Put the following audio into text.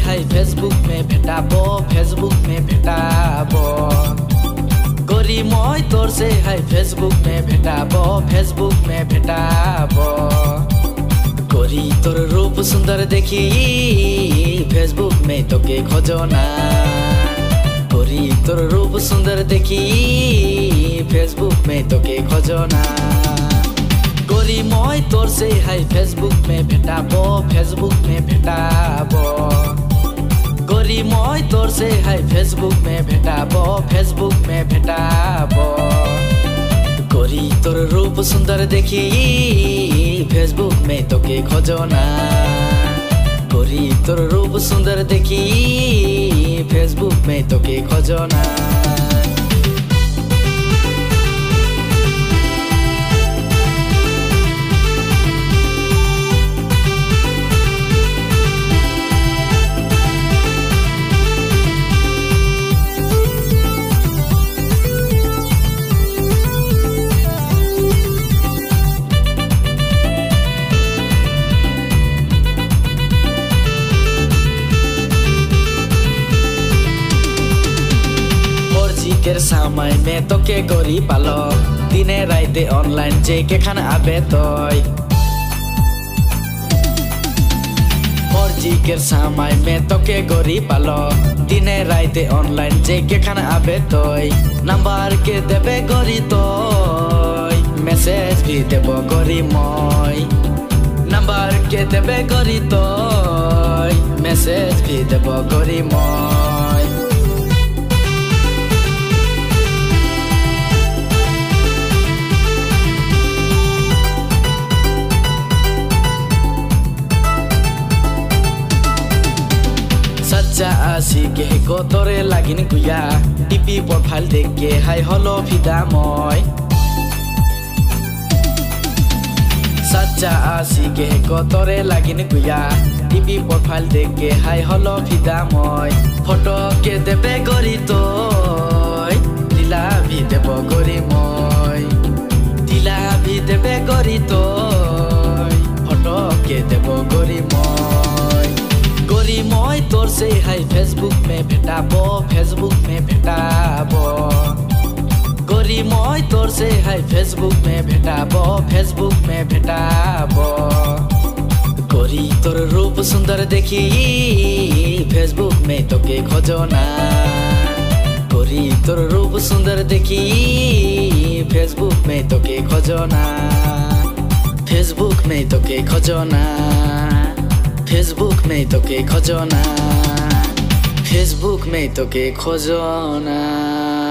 है फेसबुक में भेटाबो फेसबुक में भेटाबो गोरी मई तोर से है फेसबुक में भेटाबो फेसबुक में भेटाबो गोरी तोर रूप सुंदर देखी फेसबुक में तोके खोजो ना। गोरी तोर रूप सुंदर देखी फेसबुक में तोके खोजो ना। गोरी मई तोर से है फेसबुक में भेटाबो फेसबुक में भेटाबो गरी मै तोर से है फेसबुक में भेटाब फेसबुक में भेटाब गरी तोर रूप सुंदर देखी फेसबुक में तोके खोजो ना गरी तोर रूप सुंदर देखी फेसबुक में तोके खोजो ना জিকের সামাই মে তোকে গরি পালো। দিনে রাইতে অনলাইন যে কেখান আবে তই। জিকের সামাই মে তোকে গরি পালো। দিনে রাইতে অনলাইন যে কেখান আবে তই। নাম্বার কে দেবে গরি তই। মেসেজ ভি দেব গরি মই। নাম্বার কে দেবে গরি তই। মেসেজ ভি দেব গরি মই। আছি কে কতরে লাগিন কুয়া টিপি পরফাইল দেখে হাই হলো ফিদা মই। সাচ্চা আছি কে কতরে লাগিন কুয়া টিপি পরফাইল দেখে হাই হলো ফিদা ময় ফটো দেবে গরি তো দিলাবি দেব গরি ময় দিলাবি দেবে গরি তো ফটো কে দেব গরি में भेटाबो फेसबुक में भेटाबो गोरी मई तोर से है फेसबुक में भेटाबो फेसबुक में भेटाबो गोरी तोर रूप सुंदर देखी फेसबुक में तोके खोजो ना गोरी तोर रूप सुंदर देखी फेसबुक में तोके खोजो ना फेसबुक में तोके खोजो ना फेसबुक में तोके खोजो ना फेसबुक में फेसबुकमै तोके खोजो न।